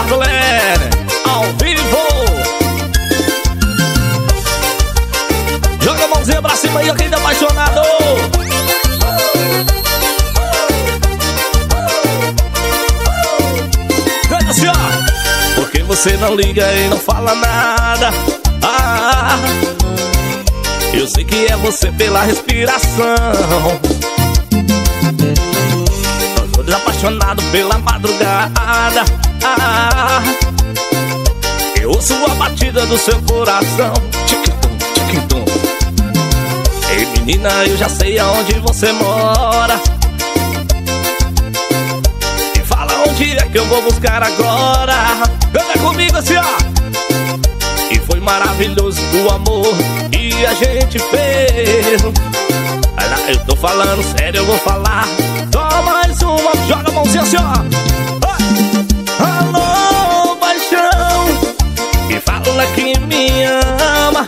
Eduardo Lene, ao vivo. Joga a mãozinha pra cima aí, quem tá apaixonado. Canta assim, ó. Porque você não liga e não fala nada. Ah, eu sei que é você pela respiração. Apaixonado pela madrugada. Eu ouço a batida do seu coração. Tiquitum, tiquitum. Ei, menina, eu já sei aonde você mora. E fala onde é que eu vou buscar agora. Canta comigo assim, ó. E foi maravilhoso o amor que a gente fez. Eu tô falando sério, eu vou falar. Só mais uma, joga a mãozinha assim, ó. Fala que me ama.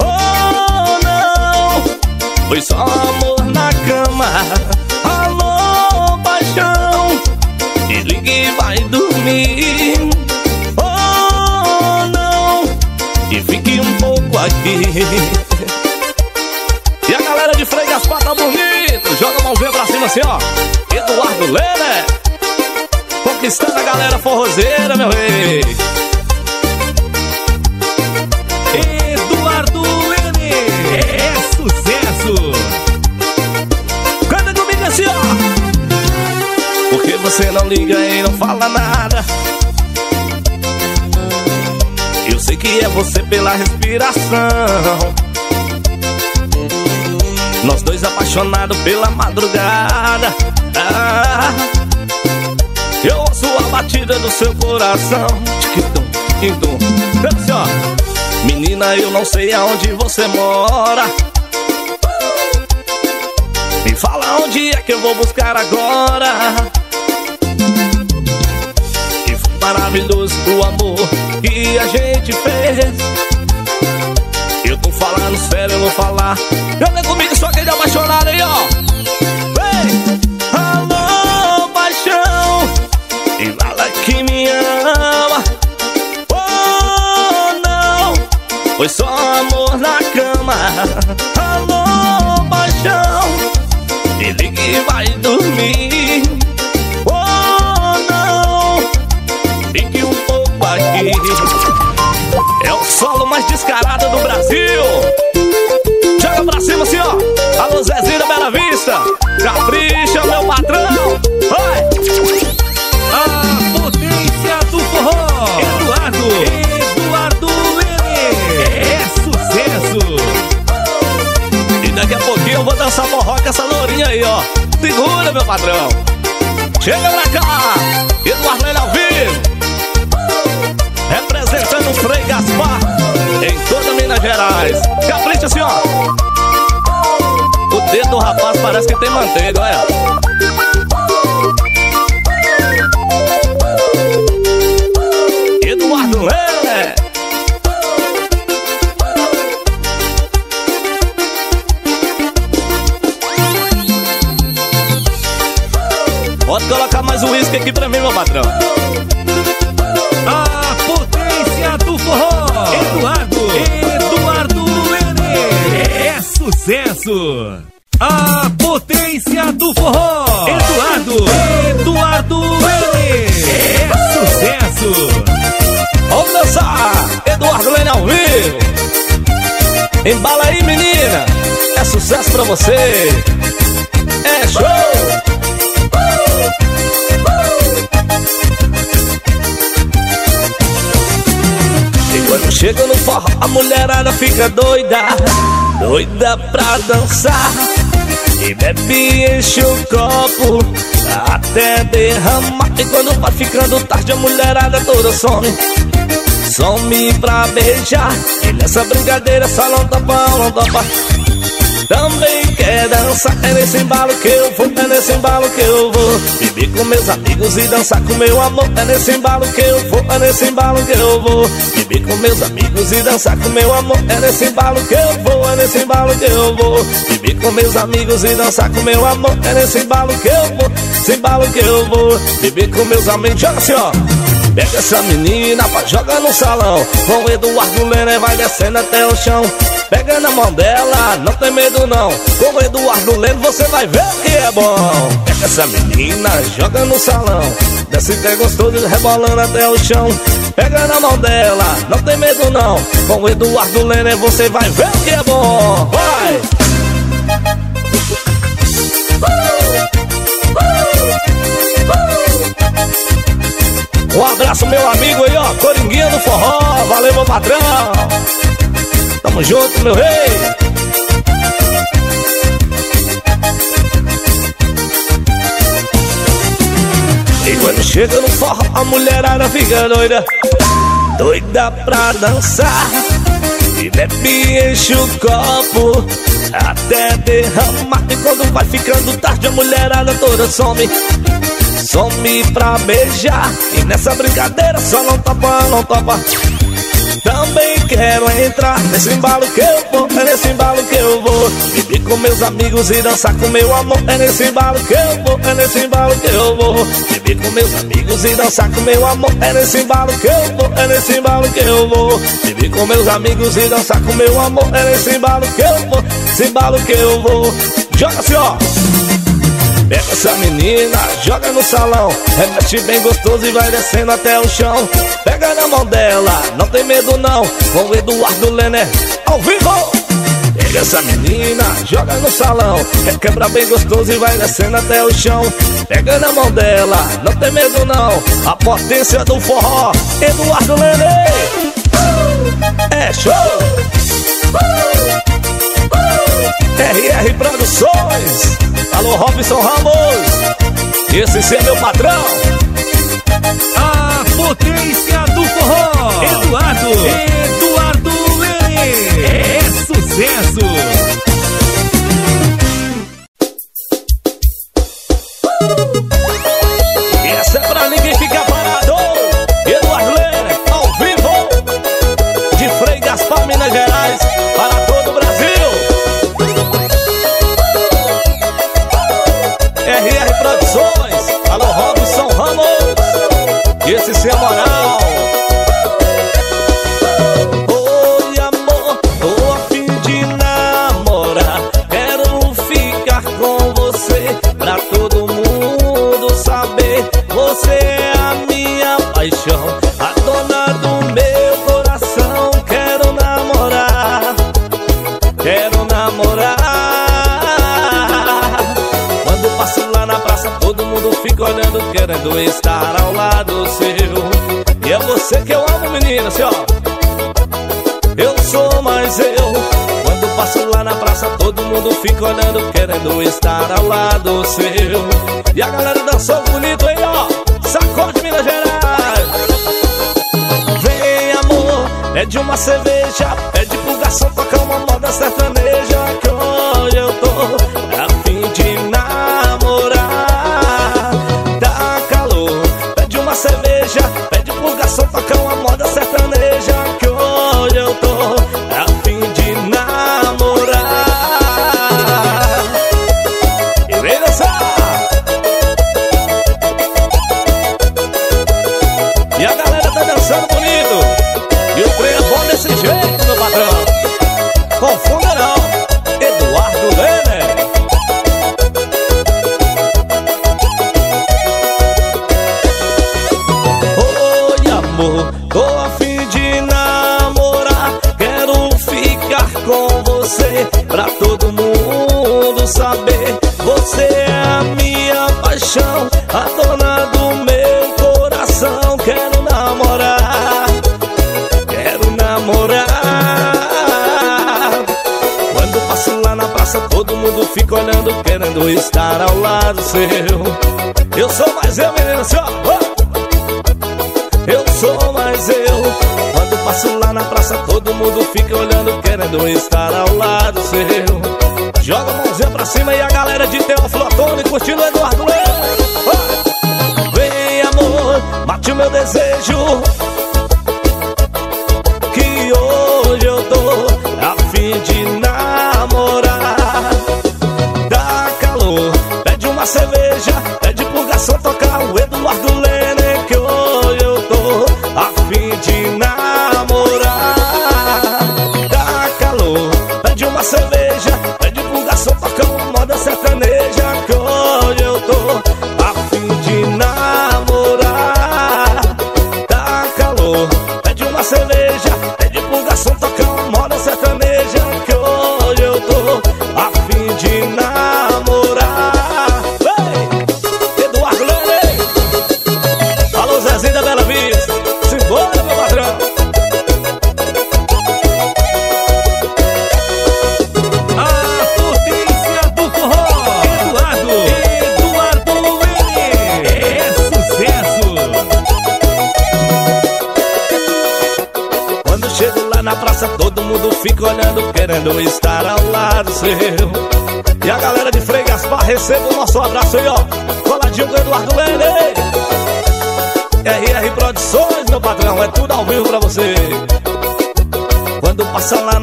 Oh, não, foi só amor na cama. Alô, paixão, ligue e vai dormir. Oh, não, e fique um pouco aqui. E a galera de Frei Gaspar tá bonito. Joga a mãozinha pra cima assim, ó. Eduardo Lene. Conquistando a galera forrozeira, meu rei. Você não liga e não fala nada. Eu sei que é você pela respiração. Nós dois apaixonados pela madrugada. Ah, eu ouço a batida do seu coração. Assim. Menina, eu não sei aonde você mora. Me fala onde é que eu vou buscar agora. Maravilhoso o amor que a gente fez. Eu tô falando sério, eu vou falar. Canta comigo, só quem é apaixonado aí, ó. Vem! Alô, paixão, e fala que me ama. Oh, não, foi só amor na cama. Alô, paixão, e ligue e vai mais descarado do Brasil. Joga pra cima assim, ó. Alô, Zezinho da Bela Vista. Capricha, meu patrão. Vai. A potência do forró. Eduardo. Eduardo Lene é sucesso. E daqui a pouquinho eu vou dançar forró com essa lourinha aí, ó. Segura, meu patrão. Chega pra cá. Eduardo Lene ao vivo. Representando o Frei Gaspar Gerais. Capricha assim. O dedo do rapaz parece que tem manteiga, olha. Eduardo Lene. Pode colocar mais um uísque aqui pra mim, meu patrão. Sucesso. A potência do forró. Eduardo. Eduardo Lene é sucesso. Vamos dançar! Eduardo Lene ao vivo! Embala aí, menina! É sucesso pra você! É show! Chega no forró, a mulherada fica doida Doida pra dançar. E bebe enche o copo Até derramar. E quando vai ficando tarde, a mulherada toda some. Some pra beijar. E nessa brincadeira só não topa, não topa Também quer dançar É nesse embalo que eu vou É nesse embalo que eu vou. Beber com meus amigos e dançar com meu amor É nesse embalo que eu vou É nesse embalo que eu vou. Beber com meus amigos e dançar com meu amor É nesse embalo que eu vou É nesse embalo que eu vou. Beber com meus amigos e dançar com meu amor É nesse embalo que eu vou Nesse embalo que eu vou. Beber com meus amigos Joga assim ó Pega essa menina, pra jogar no salão. Com Eduardo Lene vai descendo até o chão. Pega na mão dela, não tem medo não. Com Eduardo Lene você vai ver que é bom. Pega essa menina, joga no salão. Desce que é gostoso, rebolando até o chão. Pega na mão dela, não tem medo não. Com Eduardo Lene você vai ver que é bom. Vai! Um abraço, meu amigo aí, ó, Coringuinha do Forró. Valeu, meu patrão. Tamo junto, meu rei. E quando chega no forró, a mulherada fica doida. Doida pra dançar. E bebe enche o copo até derramar. E quando vai ficando tarde, a mulherada toda some some pra beijar. E nessa brincadeira só não topa, não topa. Também quero entrar nesse embalo que eu vou, é nesse embalo que eu vou. Beber com meus amigos e dançar com meu amor É nesse embalo que eu vou, é nesse embalo que eu vou. Beber com meus amigos e dançar com meu amor É nesse embalo que eu vou, é nesse embalo que eu vou. Beber com meus amigos e dançar com meu amor É nesse embalo que eu vou, esse embalo que eu vou. Joga assim ó Pega essa menina, joga no salão Remete bem gostoso e vai descendo até o chão. Pega na mão dela, não tem medo não Com o Eduardo Lené, ao vivo. Pega essa menina, joga no salão Quebra bem gostoso e vai descendo até o chão. Pega na mão dela, não tem medo não A potência do forró, Eduardo Lené É show! RR Produções Alô Robson Ramos. Esse sim é meu patrão. A potência do forró. Eduardo. Eduardo Lene É sucesso estar ao lado seu. E a galera dançou bonito aí, ó. Sacode Minas Gerais. Vem amor, pede uma cerveja Pede pro garçom tocar uma moda sertaneja E a galera tá dançando bonito Querendo estar ao lado seu. Eu sou mais eu, menina, senhor eu sou mais eu. Quando passo lá na praça Todo mundo fica olhando Querendo estar ao lado seu. Joga a mãozinha pra cima E a galera de Teófilo Otoni Curtindo Eduardo Leão. Vai! Vem amor, mate o meu desejo pede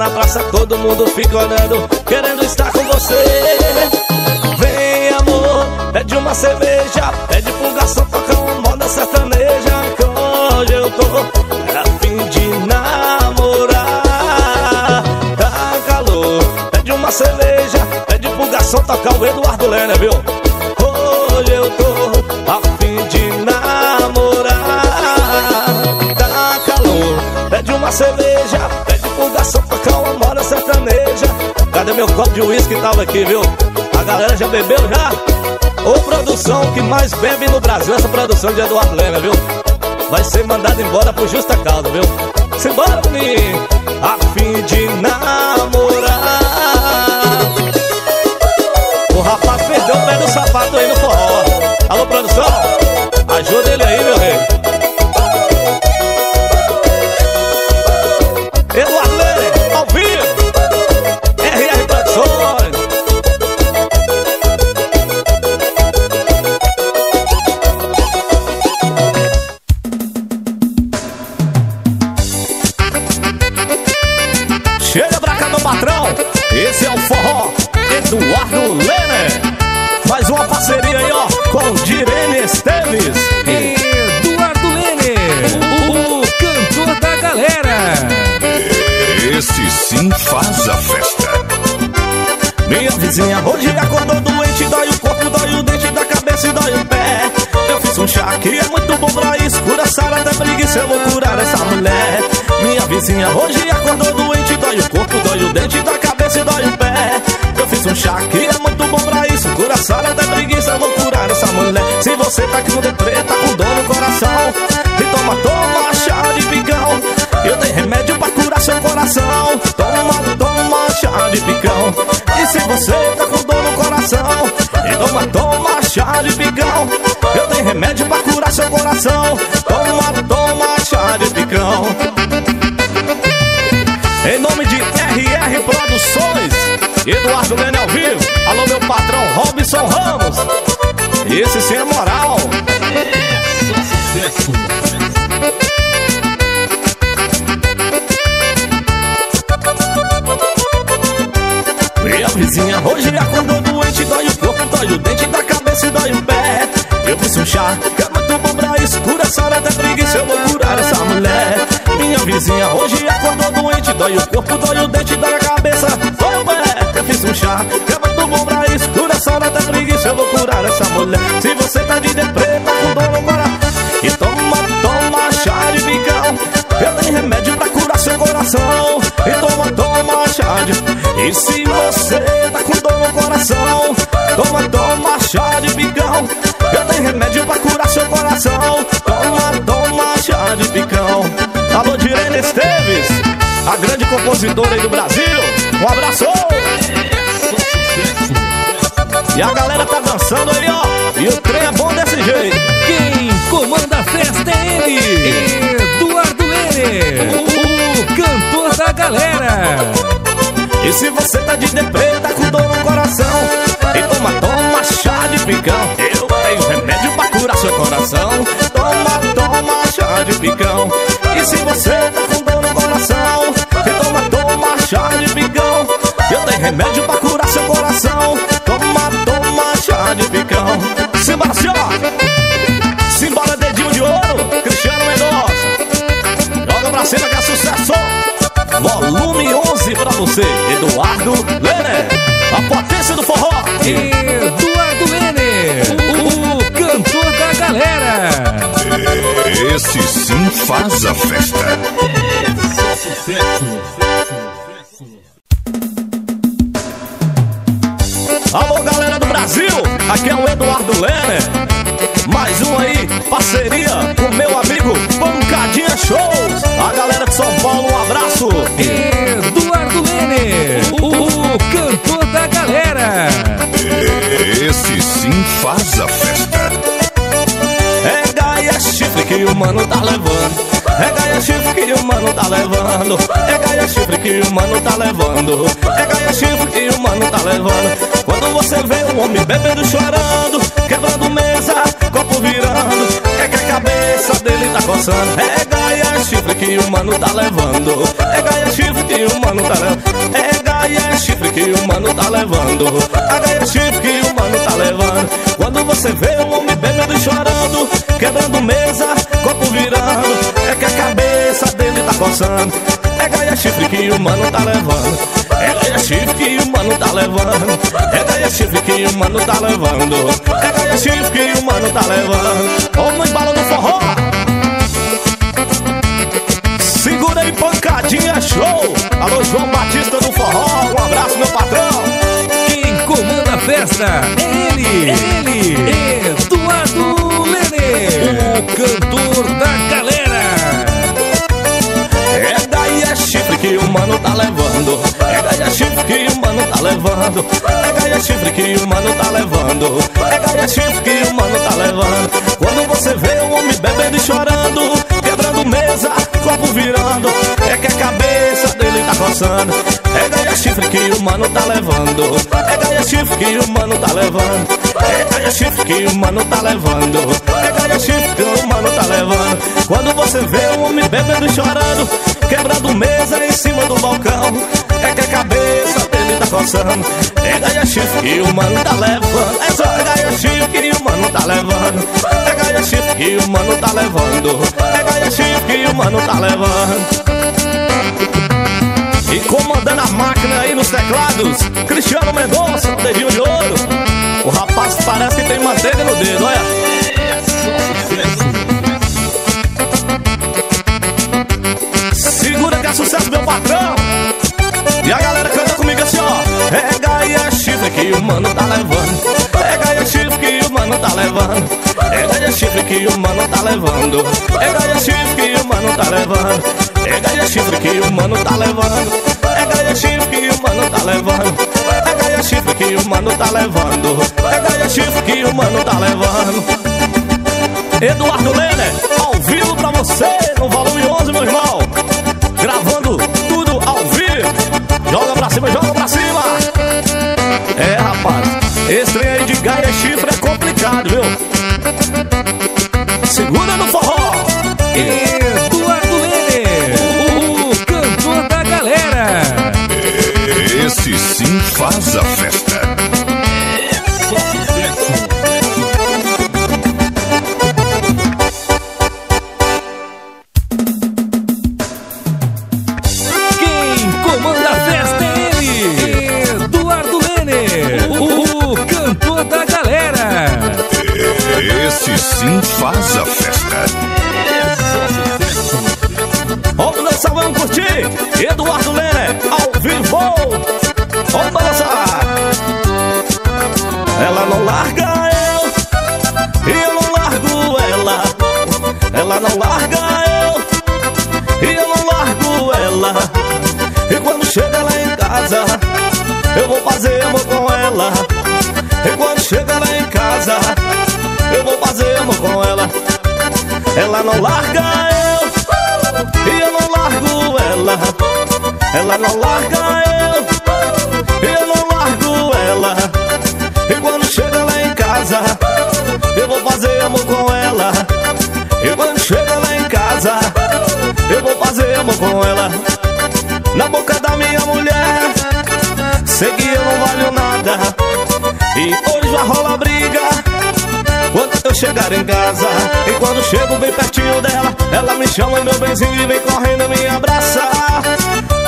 na praça, todo mundo fica olhando, querendo estar com você. Vem, amor, pede uma cerveja, pede pro garçom tocar uma moda sertaneja. Que hoje eu tô a fim de namorar. Tá calor, pede uma cerveja, pede pro garçom tocar o Eduardo Lena, viu? Meu copo de uísque que tava aqui, viu? A galera já bebeu já? Ô produção que mais bebe no Brasil, essa produção de Eduardo Lena, viu? Vai ser mandado embora por justa causa, viu? Simbora, menino, a fim de namorar. O rapaz perdeu o pé do sapato aí no forró. Alô, produção, ajuda ele aí, meu rei. Vizinha hoje acordou doente, dói o corpo, dói o dente da cabeça e dói o pé. Eu fiz um chá que é muito bom pra sara até preguiça, eu vou curar essa mulher. Minha vizinha hoje acordou doente, dói o corpo, dói o dente da cabeça e dói o pé. Eu fiz um chá que é muito bom pra sara até preguiça, eu vou curar essa mulher. Se você tá com deprê, tá com dor no coração, e toma, toma chá de picão. Eu tenho remédio pra curar seu coração. Toma, toma chá de picão. Se você tá com dor no coração, e toma, toma chá de picão. Eu tenho remédio pra curar seu coração. Toma, toma chá de picão. Em nome de RR Produções, Eduardo Lene ao vivo. Alô, meu patrão Robson Ramos. Esse sim é moral. Vizinha hoje acordou doente, dói o corpo, dói o dente da cabeça e dói o pé. Eu fiz um chá, que é muito bom pra isso, cura essa hora até preguiça, eu vou curar essa mulher. Minha vizinha hoje acordou doente, dói o corpo, dói o dente da cabeça, dói o pé. Eu fiz um chá, que é muito bom pra isso, cura essa hora até preguiça, eu vou curar essa mulher. Se você tá de deprê, tá com dor no coração, e toma, toma chá de picão. Eu tenho remédio pra curar seu coração, e toma, toma chá de e se você grande compositora aí do Brasil. Um abraço! E a galera tá dançando aí, ó. E o trem é bom desse jeito. Quem comanda a festa é ele, Eduardo Lene, o, o cantor da galera. E se você tá de deprê, tá com dor no coração E toma, toma chá de picão Eu tenho remédio pra curar seu coração Toma, toma chá de picão E se você tá você, Eduardo Lene, a potência do forró. Eduardo Lene, o, cantor da galera. Esse sim faz a festa. Alô, galera do Brasil, aqui é o Eduardo Lene. Mais um aí, parceria com meu amigo Pancadinha Shows. A galera de São Paulo, um abraço. Eduardo Lene, o, o cantor da galera. Esse sim faz a festa. É Gaia Chifre que o mano tá levando. É gaia chifre que o mano tá levando. É gaia chifre que o mano tá levando. É gaia chifre que o mano tá levando. Quando você vê um homem bebendo, chorando, quebrando mesa, copo virando, é que a cabeça dele tá coçando. É gaia chifre que o mano tá levando. É gaia chifre que o mano tá levando. É gaia chifre que o mano tá levando. É gaia chifre que o mano tá levando. Quando você vê um homem bebendo e chorando, quebrando mesa, copo virando, é que a cabeça dele tá coçando. É gaia chifre que o mano tá levando. É gaia chifre que o mano tá levando. É gaia chifre que o mano tá levando. É gaia chifre que o mano tá levando. Ô, mãe bala no forró. Segura aí, pancadinha show. Alô, João Batista do forró. Um abraço, meu patrão. Quem comanda a festa é ele. É ele. Eduardo Lene. O cantor da galera. Que o mano tá levando. É gaia chifre que o mano tá levando. É gaia chifre que o mano tá levando. É gaia chifre que o mano tá levando. Quando você vê um homem bebendo e chorando, quebrando mesa, copo virando, é que a cabeça dele tá coçando. É gaia chifre que o mano tá levando. É gaia chifre que o mano tá levando. É gaia chifre que o mano tá levando. É gaia chifre que o mano tá levando. Quando você vê um homem bebendo e chorando, quebrando mesa em cima do balcão, é que a cabeça dele tá coçando. É gaia chifre que o mano tá levando. É só gaia chifre que o mano tá levando. É gaia chifre que o mano tá levando. É gaia chifre que o mano tá levando. E comandando a máquina aí nos teclados, Cristiano Mendonça, dedinho de ouro. O rapaz parece que tem manteiga no dedo, olha. Segura que é sucesso, meu patrão. E a galera canta comigo assim, ó. É gaia chifre que o mano tá levando. É gaia chifre que o mano tá levando. É gaia chifre que o mano tá levando. É gaia chifre que o mano tá levando. Gaia chifre que o mano tá levando. É gaia chifre que o mano tá levando. É gaia chifre que o mano tá levando. É gaia chifre que o mano tá levando. Eduardo Lene, ao vivo pra você, no volume 11, meu irmão. Gravando tudo ao vivo. Joga pra cima, joga pra cima. É, rapaz, esse trem aí de gaia chifre é complicado, viu? Segura casa, eu vou fazer amor com ela. E quando chega lá em casa, eu vou fazer amor com ela. Ela não larga eu, e eu não largo ela. Ela não larga eu, e eu não largo ela. E quando chega lá em casa, eu vou fazer amor com ela. E quando chega lá em casa, eu vou fazer amor com ela. Na boca da minha mulher, sei que eu não valho nada. E hoje vai rolar briga. Quando eu chegar em casa E quando chego bem pertinho dela Ela me chama meu benzinho e vem correndo me abraçar.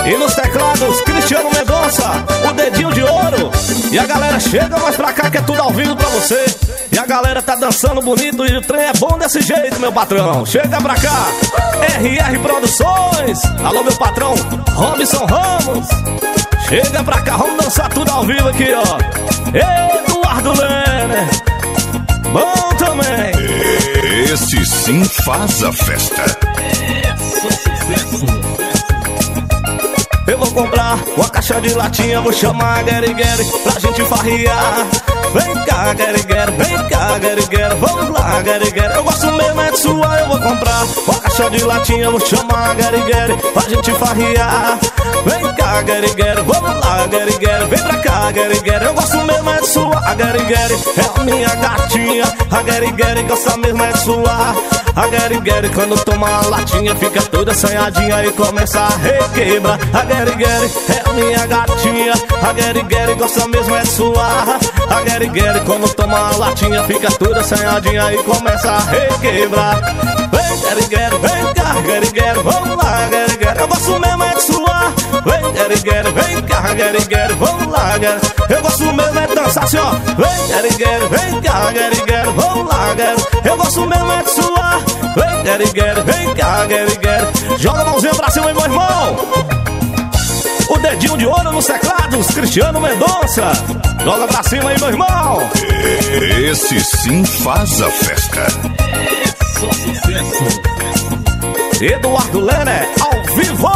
E nos teclados, Cristiano Mendonça O dedinho de ouro. E a galera chega mais pra cá que é tudo ao vivo pra você. E a galera tá dançando bonito E o trem é bom desse jeito, meu patrão. Chega pra cá RR Produções. Alô, meu patrão Robson Ramos Chega pra cá, vamos dançar tudo ao vivo aqui, ó Eduardo Lene Bom também. Esse sim faz a festa. Eu vou comprar uma caixa de latinha, vou chamar a Gary Gary pra gente farrear. Vem cá, guerigueiro, vem cá, guerigueiro Vamos lá, guerigueiro Eu gosto mesmo é de sua, eu vou comprar Uma caixa de latinha, vou chamar, guerigueiro Pra gente farriar Vem cá, guerigueiro, vamos lá, guerigueiro Vem pra cá, guerigueiro Eu gosto mesmo é de sua, a guerigueiro É a minha gatinha. A guerigueiro gosta mesmo é de sua A guerigueiro quando toma a latinha Fica toda assanhadinha e começa a requebrar. A guerigueiro é a minha gatinha. A guerigueiro gosta mesmo é de sua. A guerigueiro quando toma a latinha Fica toda assanhadinha e começa a requebrar. Vem, guerigueiro, vem cá, guerigueiro Vamos lá, guerigueiro Eu gosto mesmo é de sua. Vem, guerigueiro, vem cá, guerigueiro Vamos lá, guerigueiro Eu gosto mesmo é de dançar assim, ó. Vem, guerigueiro, vem cá, guerigueiro Vamos lá, guerigueiro Eu gosto mesmo é de sua. Vem, guerigueiro, vem cá, guerigueiro Joga a mãozinha pra cima, meu irmão o dedinho de ouro nos teclados, Cristiano Mendonça. Joga pra cima aí, meu irmão. Esse sim faz a festa. Eduardo Lene, ao vivo.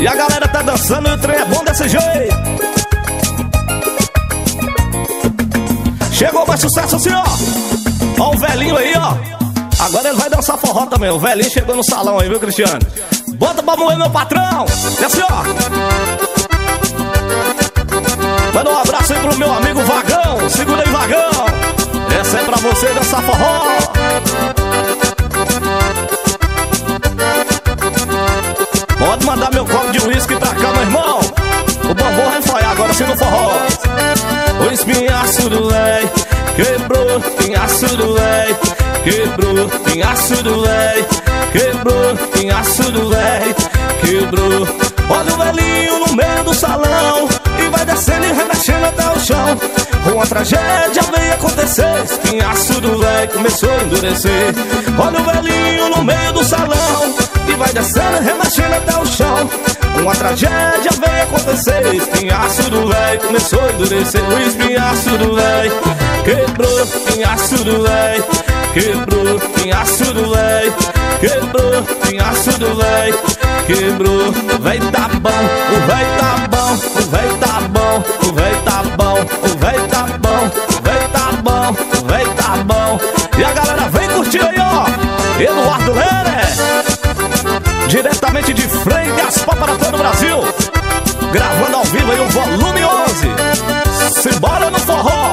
E a galera tá dançando e o trem é bom desse jeito. Chegou mais sucesso assim, ó. Ó o velhinho aí, ó. Agora ele vai dançar forró também. O velhinho chegou no salão aí, viu, Cristiano? Bota pra moer, meu patrão. E assim, ó. Manda um abraço aí pro meu amigo Vagão. Segura aí, Vagão. Essa é pra você dançar forró. Pode mandar meu copo de uísque pra cá, meu irmão. O bambu falhar agora se no forró. O espinhaço do lei quebrou, espinhaço do lei quebrou, espinhaço do lei quebrou, espinhaço do lei quebrou. Olha o velhinho no meio do salão e vai descendo e remexendo até o chão. Uma tragédia veio acontecer, espinhaço do velho começou a endurecer. Olha o velhinho no meio do salão e vai descendo, remexendo até o chão. Uma tragédia veio acontecer, espinhaço do velho começou a endurecer. O espinhaço do velho quebrou, espinhaço do velho quebrou, espinhaço do velho quebrou, espinhaço do velho quebrou. Velho tá bom, o velho tá bom, o velho tá bom, o velho tá bom, o velho tá bom, o tá bom, o tá bom. E a galera vem curtir aí, ó. Eduardo Lene, diretamente de Frei Gaspar para todo o Brasil, gravando ao vivo aí o volume 11. Simbora no forró.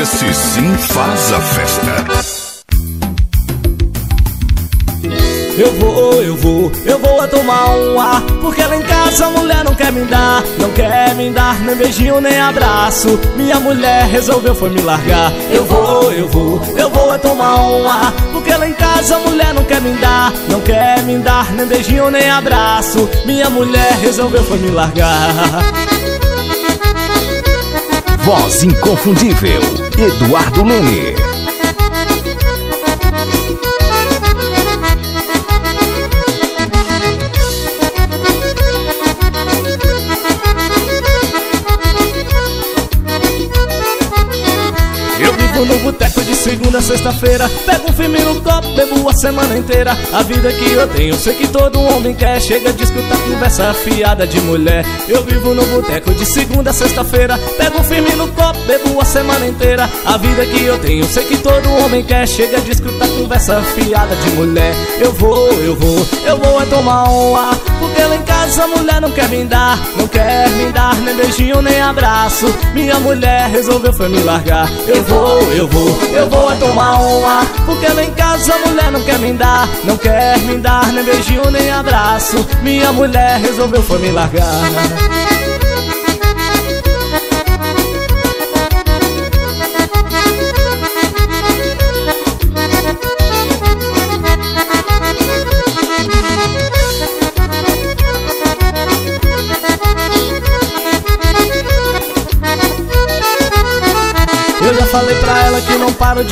Esse sim faz a festa. Eu vou, eu vou, eu vou a tomar um ar Porque lá em casa a mulher não quer me dar Não quer me dar nem beijinho nem abraço. Minha mulher resolveu foi me largar. Eu vou, eu vou, eu vou a tomar um ar Porque lá em casa a mulher não quer me dar Não quer me dar nem beijinho nem abraço. Minha mulher resolveu foi me largar. Voz inconfundível, Eduardo Lene. Segunda a sexta-feira. Pego um filme no copo, bebo a semana inteira. A vida que eu tenho, sei que todo homem quer. Chega de escutar conversa fiada de mulher. Eu vivo no boteco de segunda a sexta-feira. Pego um filme no copo, bebo a semana inteira. A vida que eu tenho, sei que todo homem quer. Chega de escutar conversa fiada de mulher. Eu vou, eu vou, eu vou é tomar um ar Porque lá em casa a mulher não quer me dar Não quer me dar nem beijinho nem abraço. Minha mulher resolveu foi me largar. Eu vou, eu vou, eu vou é tomar um ar Porque lá em casa a mulher não quer me dar Não quer me dar nem beijinho nem abraço. Minha mulher resolveu foi me largar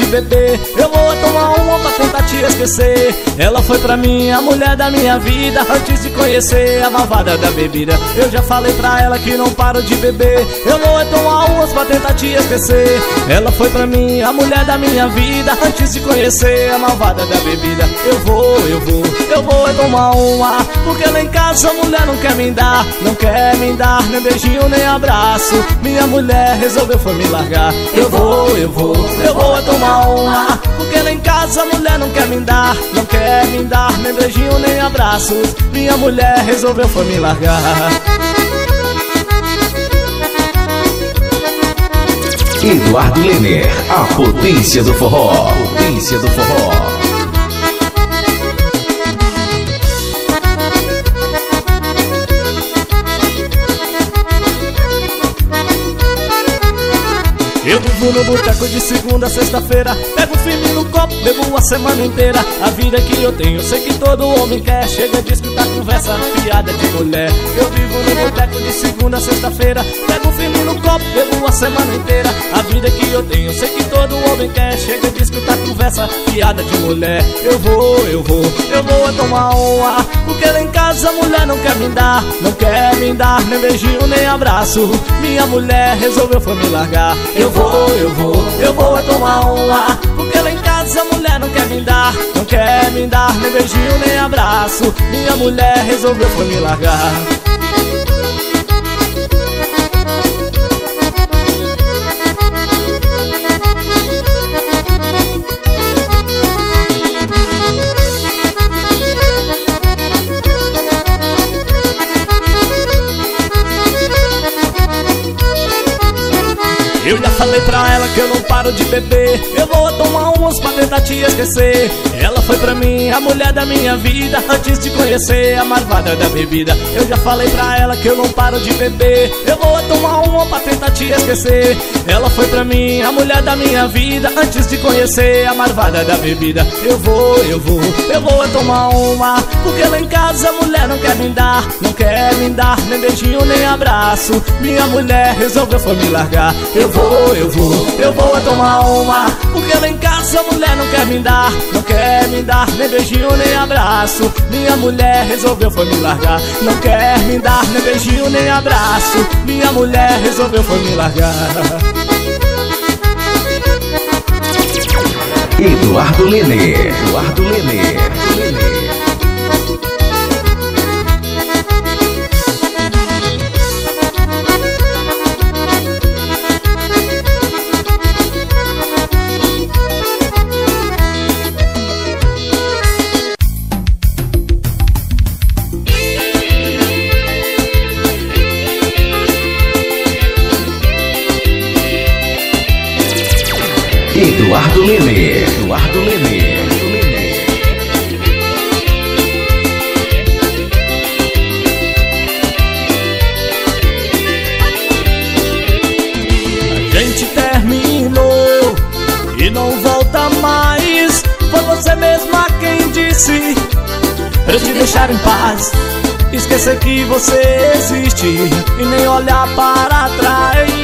beber Eu esquecer. Ela foi pra mim a mulher da minha vida Antes de conhecer a malvada da bebida. Eu já falei pra ela que não paro de beber. Eu vou tomar umas pra tentar te esquecer. Ela foi pra mim a mulher da minha vida Antes de conhecer a malvada da bebida. Eu vou, eu vou, eu vou tomar uma Porque lá em casa a mulher não quer me dar Não quer me dar nem beijinho nem abraço. Minha mulher resolveu foi me largar. Eu vou, eu vou, eu vou tomar uma Porque lá em casa a mulher não quer me dar Não quer me dar nem beijinho nem abraços Minha mulher resolveu foi me largar Eduardo Lener, a potência do forró. Potência do forró. Vivo no boteco de segunda a sexta-feira. Pego firme no copo, bebo a semana inteira. A vida que eu tenho, sei que todo homem quer. Chega de escutar conversa fiada de mulher. Eu vivo no boteco de segunda a sexta-feira. Pego firme no copo, bebo a semana inteira. A vida que eu tenho, sei que todo homem quer. Chega de escutar conversa fiada de mulher. Eu vou, eu vou, eu vou tomar uma. Porque lá em casa a mulher não quer me dar. Não quer me dar nem beijinho nem abraço. Minha mulher resolveu foi me largar. Eu vou, eu vou, eu vou tomar uma. Porque lá em casa a mulher não quer me dar Não quer me dar nem beijinho nem abraço. Minha mulher resolveu foi me largar falei pra ela que eu não paro de beber. Eu vou tomar umas pra tentar te esquecer. Ela foi pra mim a mulher da minha vida Antes de conhecer a marvada da bebida. Eu já falei pra ela que eu não paro de beber. Eu vou tomar uma pra tentar te esquecer. Ela foi pra mim a mulher da minha vida Antes de conhecer a marvada da bebida. Eu vou, eu vou, eu vou tomar uma Porque lá em casa a mulher não quer me dar Não quer me dar nem beijinho nem abraço. Minha mulher resolveu foi me largar. Eu vou, eu vou, eu vou tomar uma Porque lá em casa a mulher não quer me dar Não quer me dar nem beijinho nem abraço. Minha mulher resolveu foi me largar Não quer me dar nem beijinho nem abraço. Minha mulher resolveu foi me largar. Eduardo Lener, Eduardo Lener. Eduardo Lener, Eduardo Lener. A gente terminou e não volta mais. Foi você mesma quem disse pra eu te deixar em paz. Esquecer que você existe e nem olhar para trás.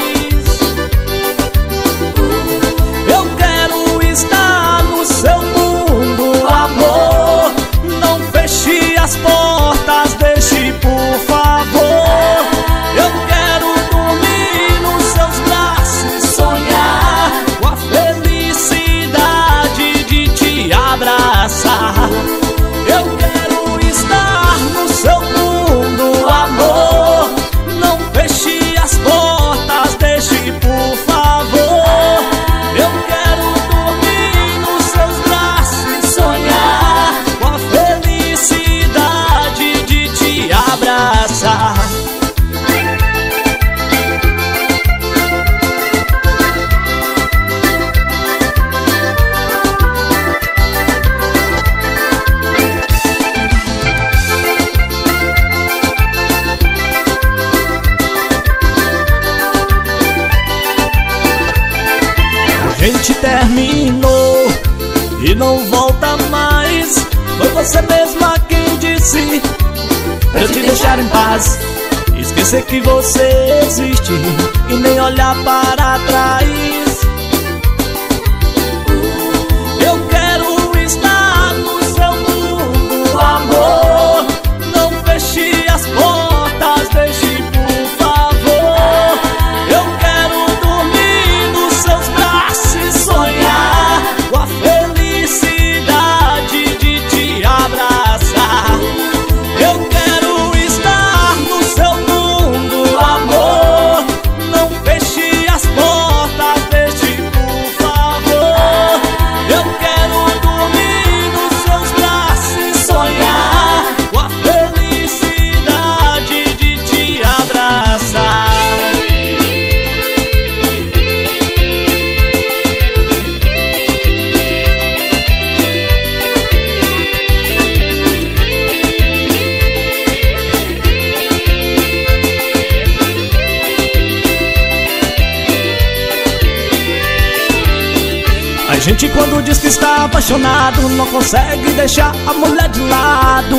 Gente quando diz que está apaixonado Não consegue deixar a mulher de lado.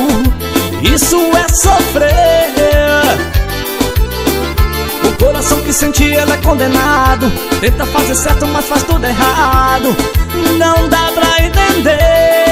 Isso é sofrer. O coração que sente ele é condenado. Tenta fazer certo, mas faz tudo errado. Não dá pra entender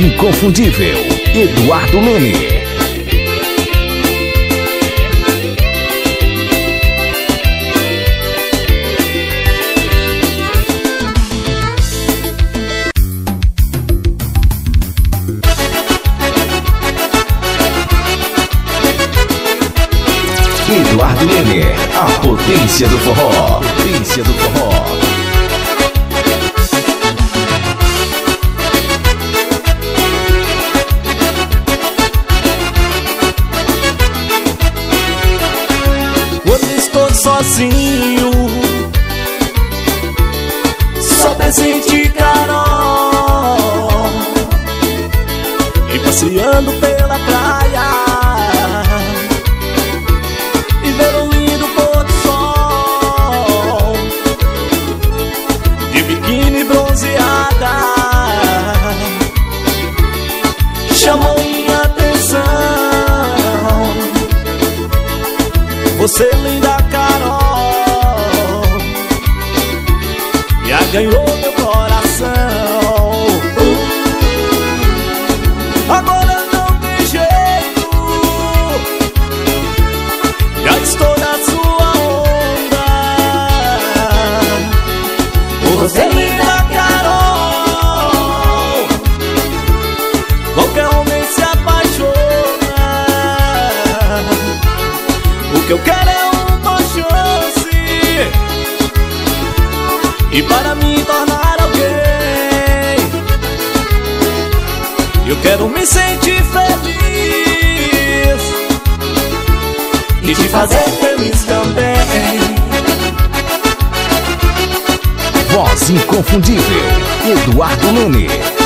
inconfundível, Eduardo Leme. Eduardo Leme, a potência do forró, potência do forró. Que eu quero é uma chance. E para me tornar alguém Eu quero me sentir feliz. E te fazer feliz também. Voz inconfundível Eduardo Nunes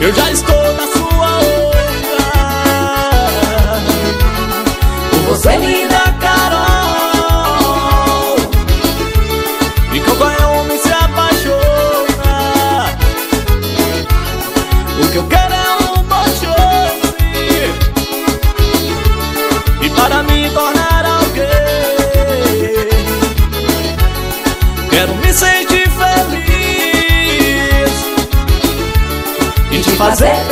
eu já estou na sua onda. Por você, linda fazer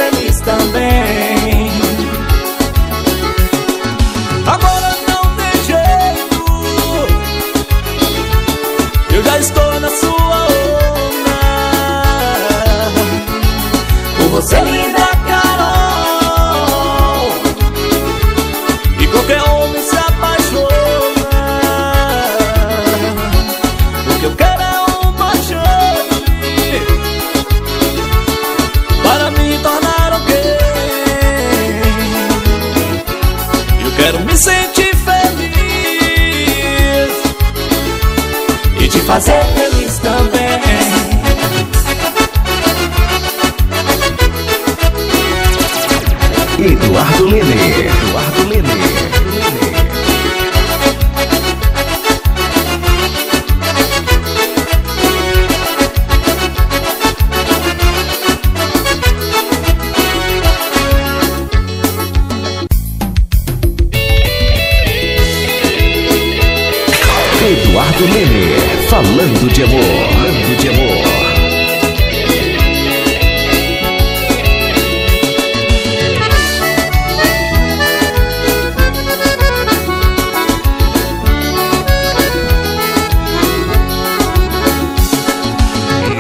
falando de amor, falando de amor.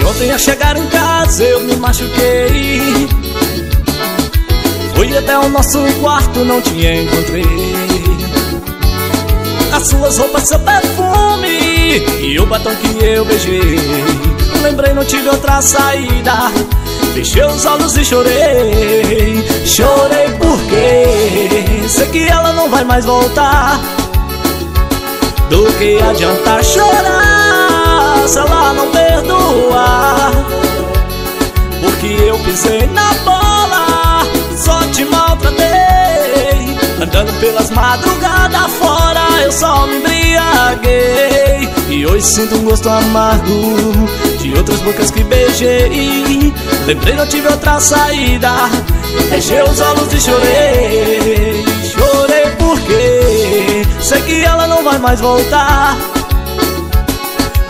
Ontem a chegar em casa eu me machuquei. Fui até o nosso quarto, não te encontrei. As suas roupas, seu perfume E o batom que eu beijei. Lembrei, não tive outra saída. Fechei os olhos e chorei. Chorei porque Sei que ela não vai mais voltar. Do que adianta chorar Se ela não perdoar Porque eu pisei na bola Só te maltratei. Andando pelas madrugadas fora eu só me embriaguei E hoje sinto um gosto amargo De outras bocas que beijei. Lembrei não tive outra saída Fechei os olhos e chorei. Chorei porque Sei que ela não vai mais voltar.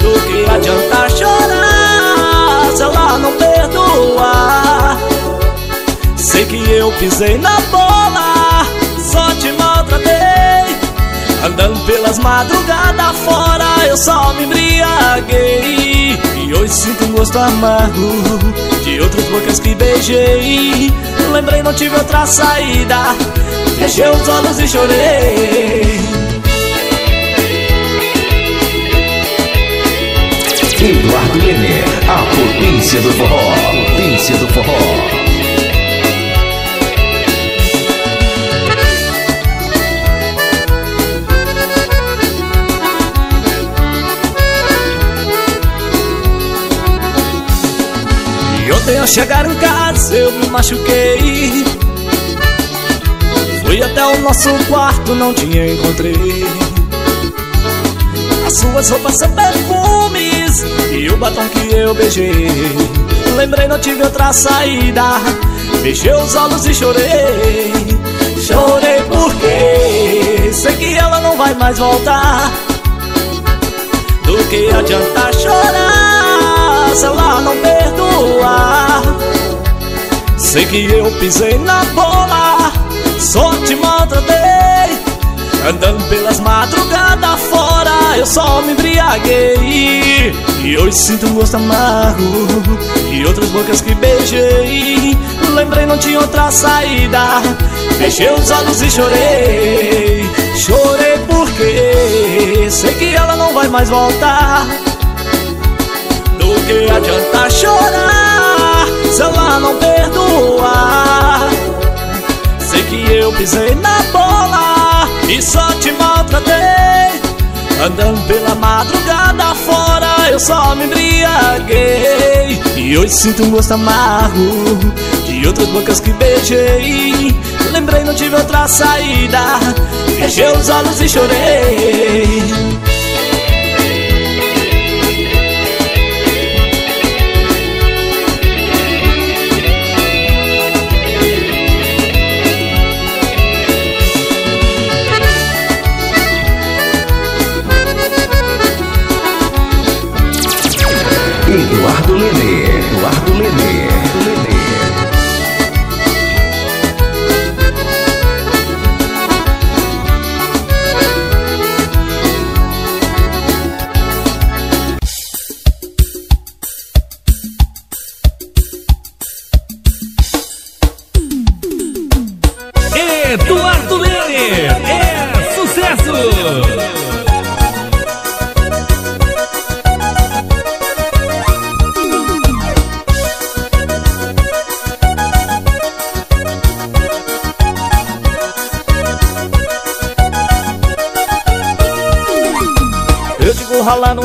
Do que adianta chorar Se ela não perdoar Sei que eu pisei na bola Só te maltratei. Andando pelas madrugadas fora Eu só me embriaguei. E hoje sinto um gosto amargo De outras bocas que beijei. Lembrei não tive outra saída. Fechei os olhos e chorei. Eduardo Lene, a potência do forró, potência do forró. Ontem ao chegar em casa eu me machuquei. Fui até o nosso quarto, não te encontrei. As suas roupas são perfumes E o batom que eu beijei. Lembrei, não tive outra saída. Fechei os olhos e chorei. Chorei porque Sei que ela não vai mais voltar. Do que adianta chorar Se ela não Sei que eu pisei na bola Só te maltratei. Andando pelas madrugadas fora Eu só me embriaguei. E hoje sinto um gosto amargo E outras bocas que beijei. Lembrei não tinha outra saída. Fechei os olhos e chorei. Chorei porque Sei que ela não vai mais voltar que adianta chorar Se ela não perdoar Sei que eu pisei na bola E só te maltratei. Andando pela madrugada fora Eu só me embriaguei. E hoje sinto um gosto amargo De outras bocas que beijei. Lembrei, não tive outra saída. Fechei os olhos e chorei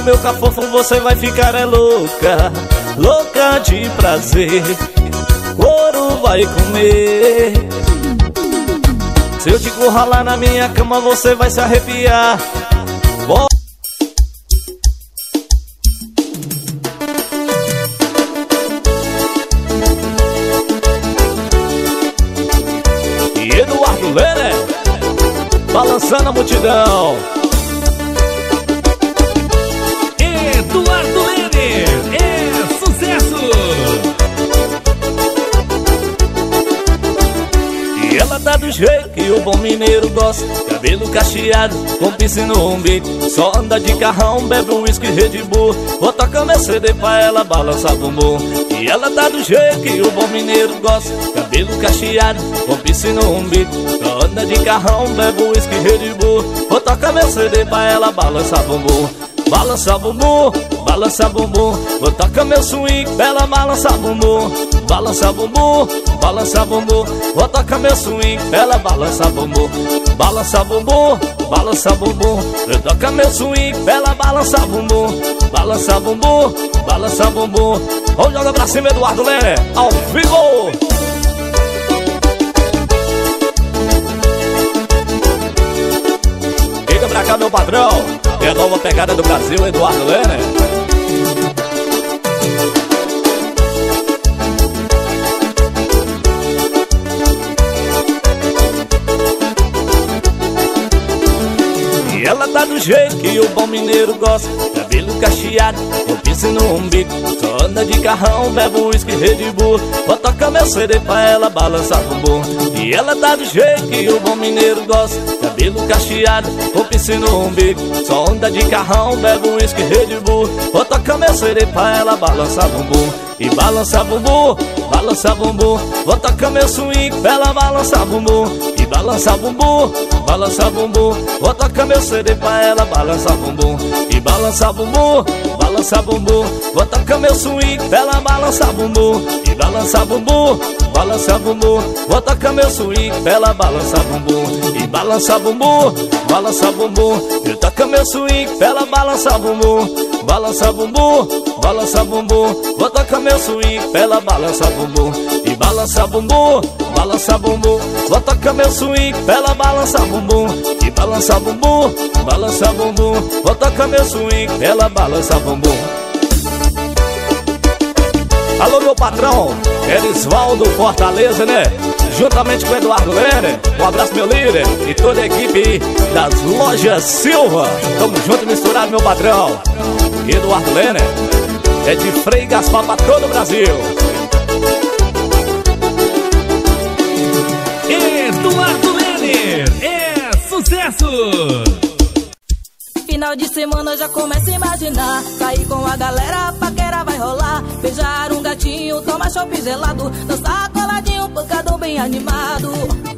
no meu cafofo, você vai ficar é louca Louca de prazer. Couro vai comer. Se eu te ralar na minha cama, você vai se arrepiar. Eduardo Lene Balançando a multidão bom mineiro gosta Cabelo cacheado, com piscina no umbigo. Só anda de carrão, bebe um whisky Red Bull Vou tocar meu CD pra ela balançar bumbum. E ela tá do jeito que o bom mineiro gosta Cabelo cacheado, com piscina no umbigo. Só anda de carrão, bebe um whisky Red Bull Vou tocar meu CD pra ela balançar bumbum. Balança bumbum, balança bumbum Vou tocar meu swing, bela balança bumbum. Balança bumbum, balança bumbum Vou tocar meu swing, bela balança bumbum Balança bumbum, balança bumbum. Vou tocar meu swing, bela balança bumbum Balança bumbum, balança bumbum. Vamos jogar pra cima Eduardo Lé, ao vivo. Fica pra cá meu padrão é a nova pegada do Brasil, Eduardo Lerner. Que o bom mineiro gosta. Cabelo cacheado, piercing no umbigo. Só anda de carrão, bebe uísque Red Vou tocar meu CD pra ela balançar bumbum E ela tá do jeito que o bom mineiro gosta. Cabelo cacheado, com piscina no umbigo. Só anda de carrão, bebe uísque Red Vou tocar meu CD pra ela balançar bumbum E balançar bumbum, balançar bumbum Vou tocar meu swing pra ela balançar bumbum E balançar bumbum, balançar bumbum tocar meu CD pra ela balançar bumbum E balançar bumbum, balançar bumbum Vou tocar meu swing pra ela balançar bumbum E balançar bumbum, balançar bumbum Vou tocar meu swing pra ela balançar bumbum E balançar bumbum, balança bumbum Eu toca meu swing, ela balança bumbum Balança bumbum, balança bumbum Vou tocar meu swing, ela balança bumbum E balança bumbum, balança bumbum Vou tocar meu swing, ela balança bumbum E balança bumbum, balança bumbum Vou tocar meu swing, ela balança bumbum Alô meu patrão, Erisvaldo Fortaleza, né? juntamente com Eduardo Lerner. Um abraço, meu líder, e toda a equipe das lojas Silva. Tamo junto e misturado, meu padrão. Eduardo Lerner é de Frei Gaspar pra todo o Brasil. Final de semana já começa a imaginar. Sair com a galera, paquera vai rolar. Beijar um gatinho, tomar chopp gelado. Dançar coladinho, pancadão bem animado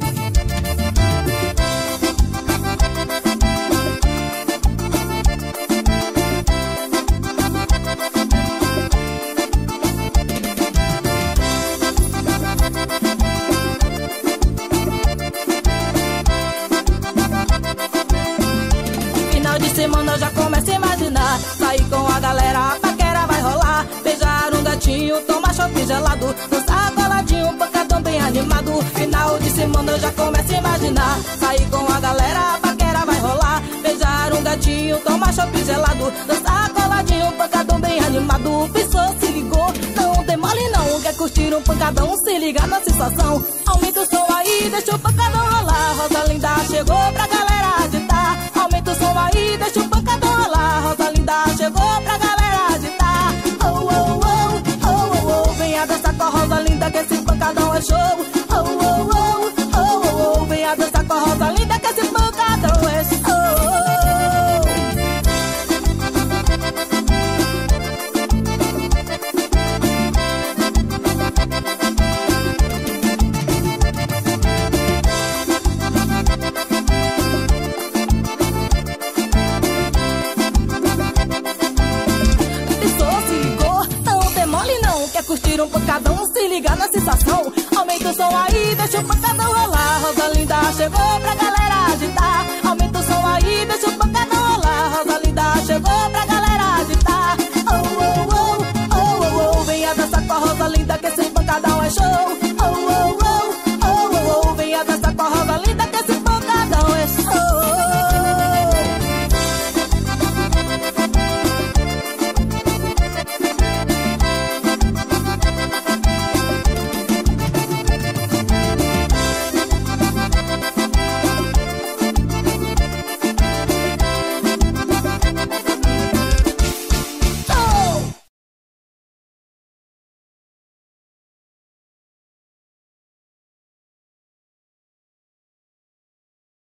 De semana já começa a imaginar. Sair com a galera, a paquera vai rolar. Beijar um gatinho, tomar chopp gelado. Dançar coladinho, pancadão bem animado. Pensou, se ligou, não demole não Quer curtir um pancadão, se liga na sensação. Aumenta o som aí, deixa o pancadão rolar. Rosa linda chegou pra galera agitar. Aumenta o som aí, deixa o pancadão rolar. Rosa linda chegou pra galera agitar. Oh, oh, oh, oh, oh, oh. Venha dançar com a Rosa linda que esse pancadão é show